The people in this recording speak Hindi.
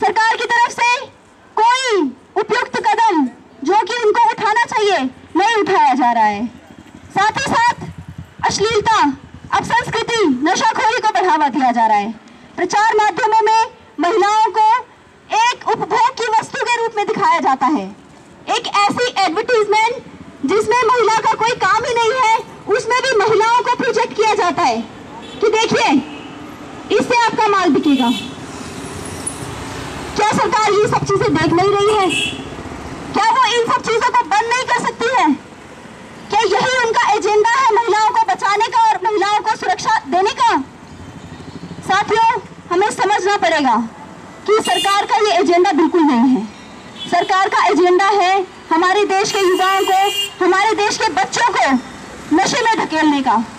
सरकार की तरफ़ से कोई उपयुक्त कदम जो कि उनको उठाना चाहिए नहीं उठाया जा रहा है। साथ ही साथ अश्लीलता अपसंस्कृति नशाखोरी को बढ़ावा दिया जा रहा है। प्रचार माध्यमों में महिलाओं को एक उपभोग की वस्तु के रूप में दिखाया जाता है। एक ऐसी एडवर्टीजमेंट कोई काम ही नहीं है, उसमें भी महिलाओं को प्रोजेक्ट किया जाता है। कि देखिए, इससे आपका माल बिकेगा। क्या सरकार ये सब चीज़ें देख नहीं रही है? क्या वो इन सब चीज़ों को बंद नहीं कर सकती है? क्या यही उनका एजेंडा है महिलाओं को बचाने का और महिलाओं को सुरक्षा देने का? साथियों, हमें समझना पड़ेगा कि सरकार का ये एजेंडा बिल्कुल नहीं है। सरकार का एजेंडा है हमारे देश के युवाओं को हमारे देश के बच्चों को नशे में धकेलने का।